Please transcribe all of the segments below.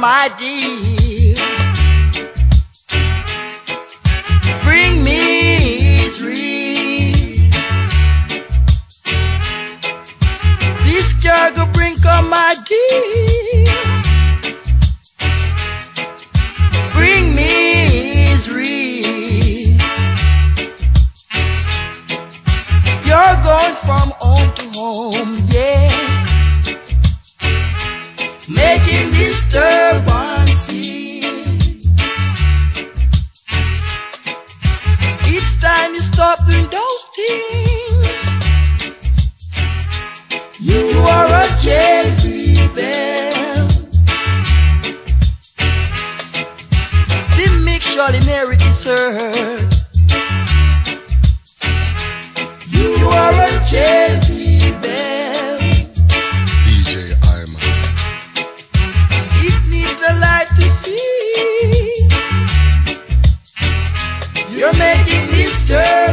my dear. Disturbance. Each time you stop doing those things, you are a Jezebel. The. You're making disturbances.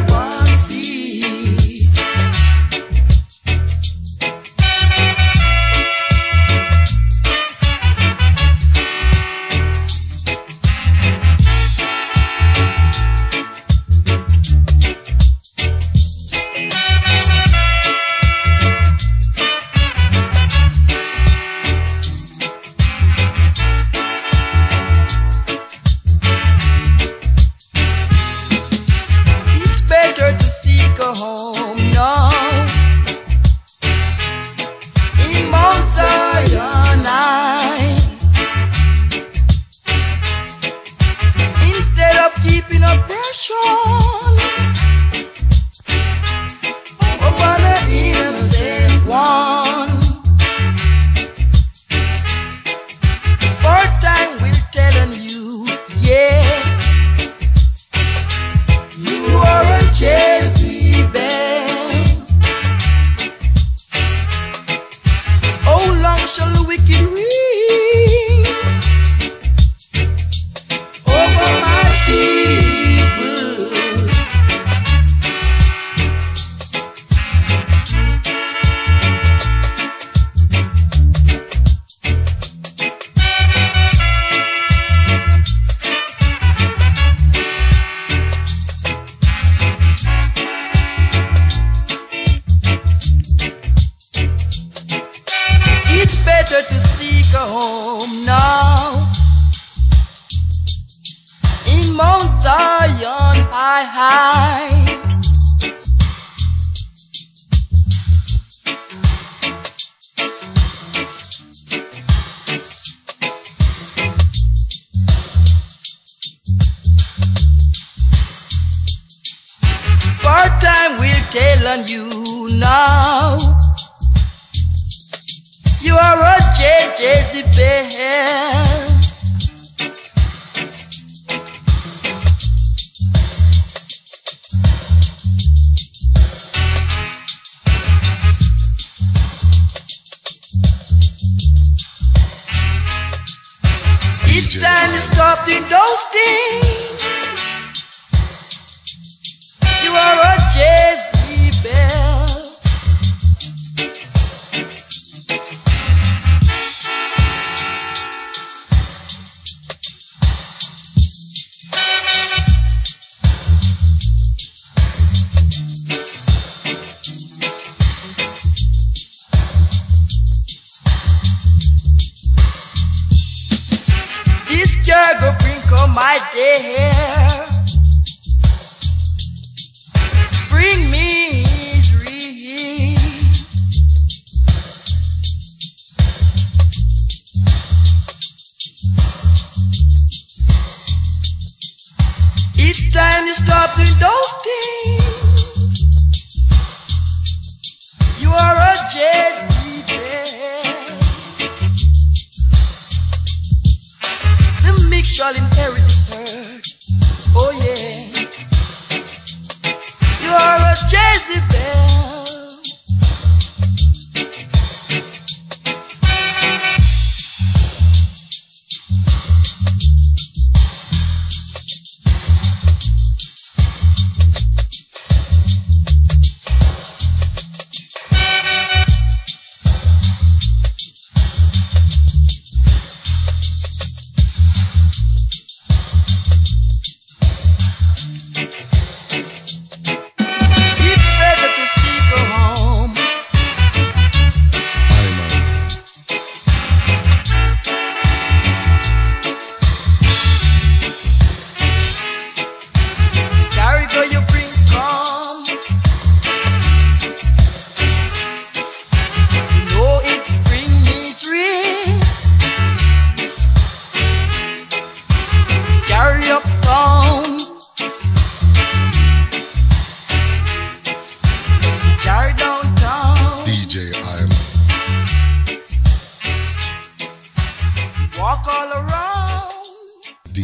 High, high. Time will tell on you now. You are a Jezebel. It's time to my dear. Bring me misery. It's time to stop doing those things. You are a Jezebel. Shall inherit the earth. Oh yeah. You are a Jezebel.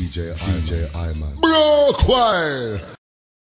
DJ DJ Iman. Bro, choir.